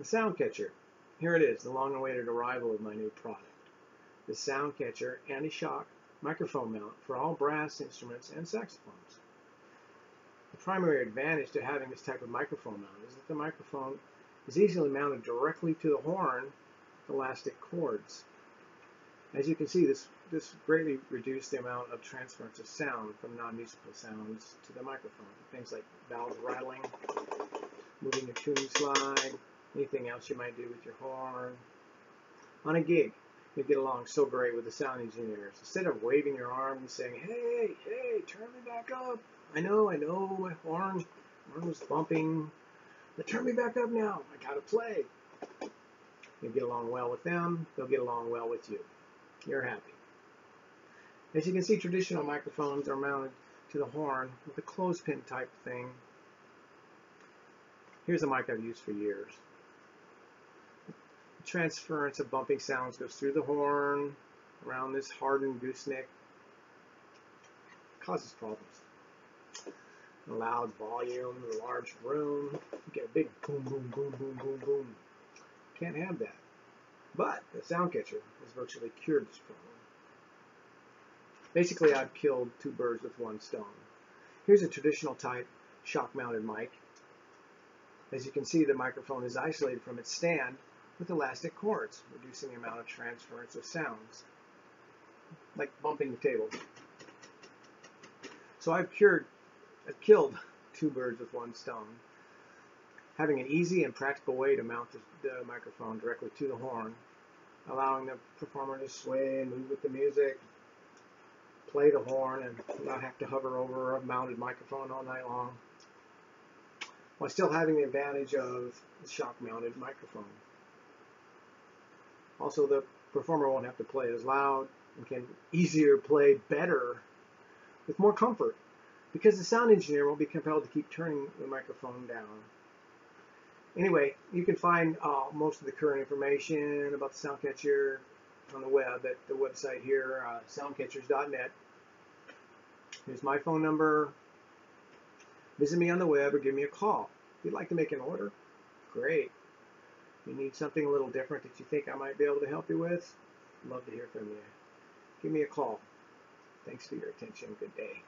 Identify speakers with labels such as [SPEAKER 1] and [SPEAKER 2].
[SPEAKER 1] The Soundcatcher. Here it is, the long-awaited arrival of my new product. The Soundcatcher anti-shock microphone mount for all brass instruments and saxophones. The primary advantage to having this type of microphone mount is that the microphone is easily mounted directly to the horn elastic cords. As you can see, this, this greatly reduced the amount of transference of sound from non-musical sounds to the microphone. Things like valves rattling, moving the tuning slide, anything else you might do with your horn. On a gig, you get along so great with the sound engineers. Instead of waving your arm and saying, hey, hey, turn me back up. I know, I know, my horn, horn was bumping. But turn me back up now. I gotta play. You get along well with them. They'll get along well with you. You're happy. As you can see, traditional microphones are mounted to the horn with a clothespin type thing. Here's a mic I've used for years transference of bumping sounds goes through the horn, around this hardened gooseneck, causes problems. A loud volume, a large room, you get a big boom, boom, boom, boom, boom, boom. Can't have that. But the Soundcatcher has virtually cured this problem. Basically, I've killed two birds with one stone. Here's a traditional type shock-mounted mic. As you can see, the microphone is isolated from its stand with elastic cords, reducing the amount of transference of sounds, like bumping the table. So I've cured, I've killed two birds with one stone, having an easy and practical way to mount the, microphone directly to the horn, allowing the performer to sway and move with the music, play the horn, and not have to hover over a mounted microphone all night long, while still having the advantage of the shock-mounted microphone. Also, the performer won't have to play as loud and can easier play better with more comfort because the sound engineer won't be compelled to keep turning the microphone down. Anyway, you can find uh, most of the current information about the Soundcatcher on the web at the website here, uh, soundcatchers.net. Here's my phone number. Visit me on the web or give me a call. If you'd like to make an order, great you need something a little different that you think I might be able to help you with, love to hear from you. Give me a call. Thanks for your attention. Good day.